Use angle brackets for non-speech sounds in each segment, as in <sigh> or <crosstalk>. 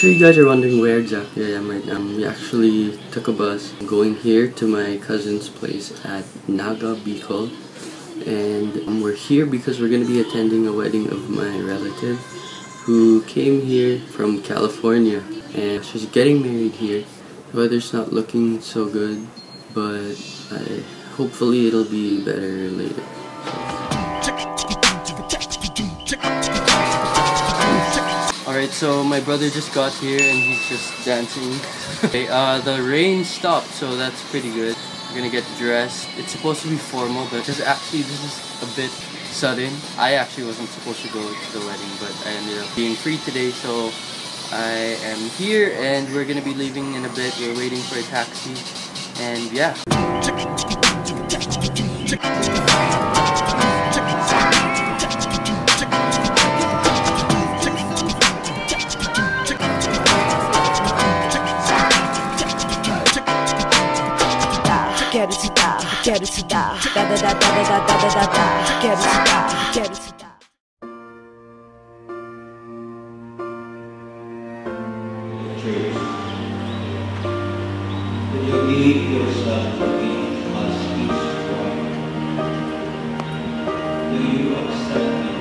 sure you guys are wondering where exactly I am right now. We actually took a bus going here to my cousin's place at Naga Bicol. And we're here because we're going to be attending a wedding of my relative who came here from California. And she's getting married here. The weather's not looking so good, but I, hopefully it'll be better later. So my brother just got here and he's just dancing. <laughs> okay, uh, the rain stopped, so that's pretty good. We're gonna get dressed. It's supposed to be formal, but this actually this is a bit sudden. I actually wasn't supposed to go to the wedding, but I ended up being free today, so I am here and we're gonna be leaving in a bit. We're waiting for a taxi, and yeah. Cheers. The yogi is uh, yogi must be strong. Do you accept?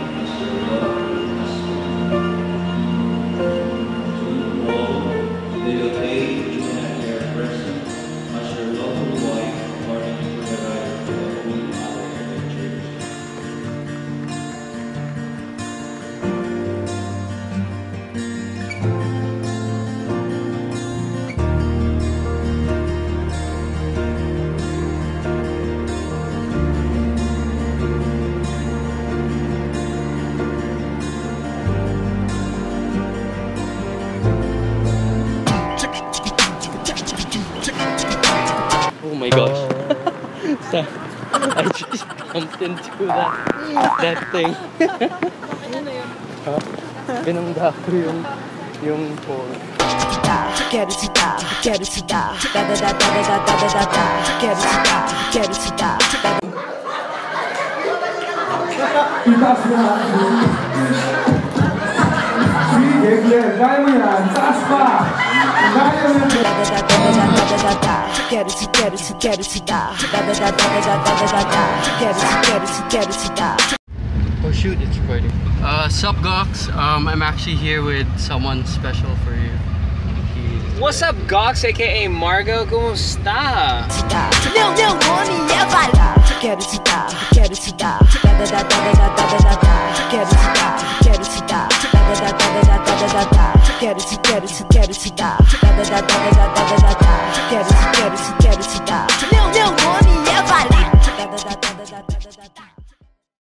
Oh my gosh. <laughs> So, I just bumped into that that thing. <laughs> ha? Binangga ko yung yung phone. Quero te dar, quero te dar, da da da da da da da da da, quero te dar, quero te dar, da da Oh shoot, it's recording. Uh, sup, Gox? Um, I'm actually here with someone special for you. What's up, Gox, aka Margo? Como está? da quero, quero te quero te quero te dar, da da da quero